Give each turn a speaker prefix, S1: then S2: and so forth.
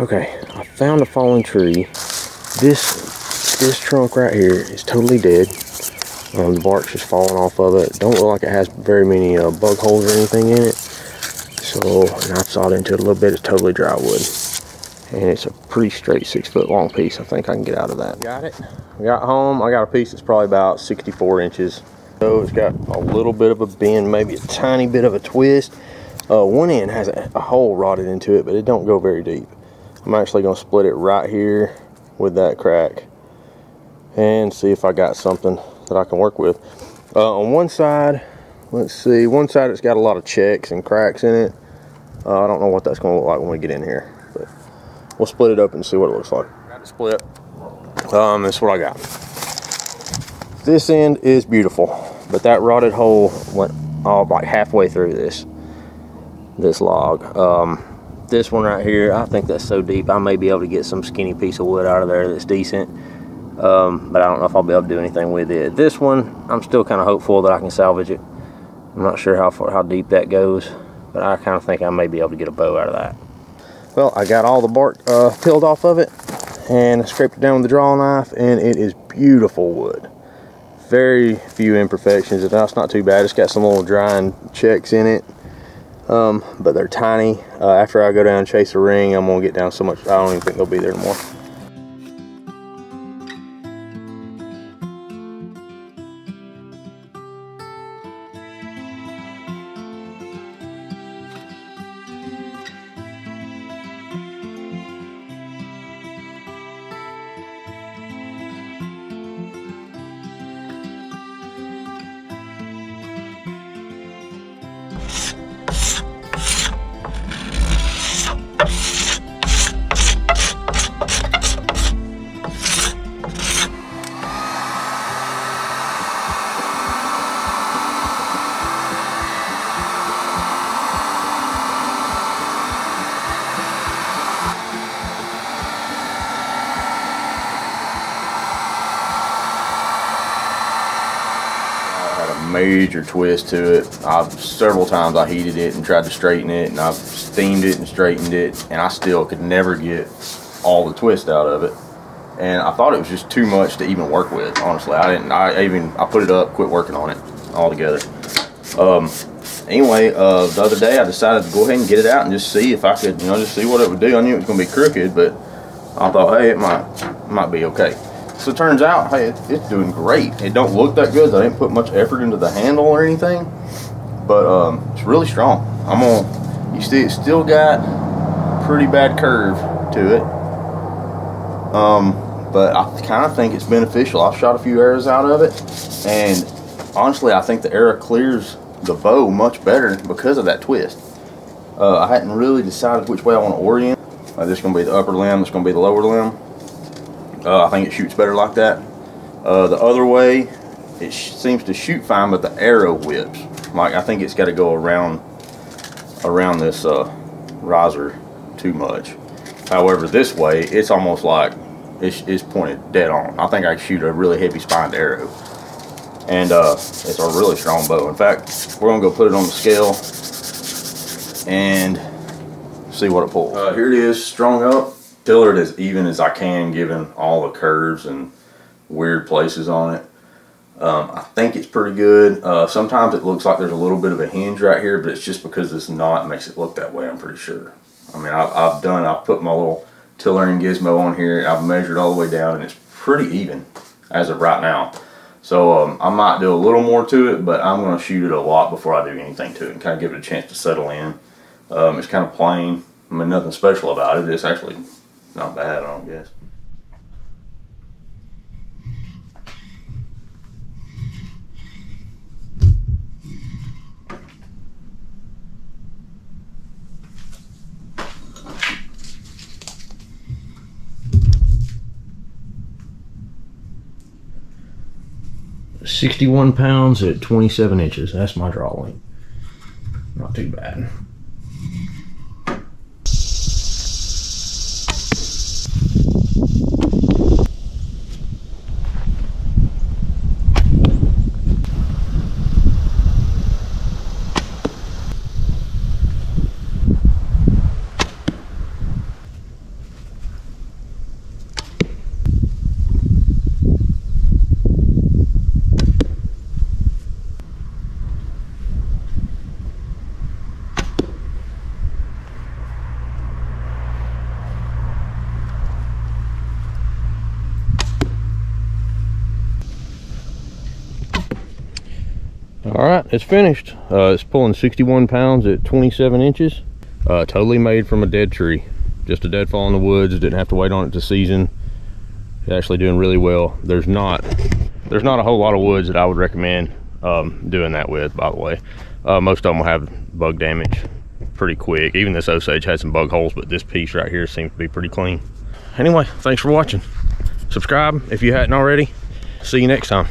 S1: Okay, I found a fallen tree. This this trunk right here is totally dead. Um, the bark's just falling off of it. Don't look like it has very many uh, bug holes or anything in it. So, and I've sawed into it a little bit. It's totally dry wood. And it's a pretty straight six foot long piece. I think I can get out of that. Got it. I got home. I got a piece that's probably about 64 inches. So it's got a little bit of a bend, maybe a tiny bit of a twist. Uh, one end has a, a hole rotted into it, but it don't go very deep. I'm actually going to split it right here with that crack and see if I got something that I can work with. Uh, on one side, let's see, one side it's got a lot of checks and cracks in it. Uh, I don't know what that's going to look like when we get in here, but we'll split it up and see what it looks like. Got it split. Um, that's what I got. This end is beautiful, but that rotted hole went all like halfway through this this log. Um, this one right here, I think that's so deep, I may be able to get some skinny piece of wood out of there that's decent. Um, but I don't know if I'll be able to do anything with it. This one, I'm still kind of hopeful that I can salvage it. I'm not sure how far, how deep that goes, but I kind of think I may be able to get a bow out of that. Well, I got all the bark uh, peeled off of it, and I scraped it down with the draw knife, and it is beautiful wood. Very few imperfections, that's not too bad. It's got some little drying checks in it, um, but they're tiny. Uh, after I go down and chase a ring, I'm gonna get down so much, I don't even think they'll be there anymore. Major twist to it. I've several times I heated it and tried to straighten it, and I've steamed it and straightened it, and I still could never get all the twist out of it. And I thought it was just too much to even work with. Honestly, I didn't. I even I put it up, quit working on it altogether. Um, anyway, uh, the other day I decided to go ahead and get it out and just see if I could, you know, just see what it would do. I knew it was going to be crooked, but I thought, hey, it might might be okay. So it turns out, hey, it, it's doing great. It don't look that good. I didn't put much effort into the handle or anything, but um, it's really strong. I'm gonna, you see, it still got pretty bad curve to it. Um, but I kind of think it's beneficial. I've shot a few arrows out of it, and honestly, I think the arrow clears the bow much better because of that twist. Uh, I hadn't really decided which way I want to orient. Uh, this is going to be the upper limb, this is going to be the lower limb. Uh, I think it shoots better like that. Uh, the other way, it seems to shoot fine, but the arrow whips. Like I think it's got to go around around this uh, riser too much. However, this way, it's almost like it's, it's, pointed dead on. I think I shoot a really heavy spined arrow. And uh, it's a really strong bow. In fact, we're going to go put it on the scale and see what it pulls. Uh, here it is, strung up tiller it as even as I can given all the curves and weird places on it. Um, I think it's pretty good. Uh, sometimes it looks like there's a little bit of a hinge right here, but it's just because this knot makes it look that way, I'm pretty sure. I mean, I, I've done, I've put my little tillering gizmo on here, I've measured all the way down, and it's pretty even as of right now. So um, I might do a little more to it, but I'm going to shoot it a lot before I do anything to it and kind of give it a chance to settle in. Um, it's kind of plain. I mean, nothing special about it. It's actually not bad, I don't guess.
S2: Sixty-one pounds at twenty-seven inches. That's my draw length. Not too bad.
S1: All right, it's finished. Uh, it's pulling 61 pounds at 27 inches. Uh, totally made from a dead tree. Just a dead fall in the woods. Didn't have to wait on it to season. It's actually doing really well. There's not, there's not a whole lot of woods that I would recommend um, doing that with, by the way. Uh, most of them will have bug damage pretty quick. Even this Osage had some bug holes, but this piece right here seems to be pretty clean. Anyway, thanks for watching. Subscribe if you hadn't already. See you next time.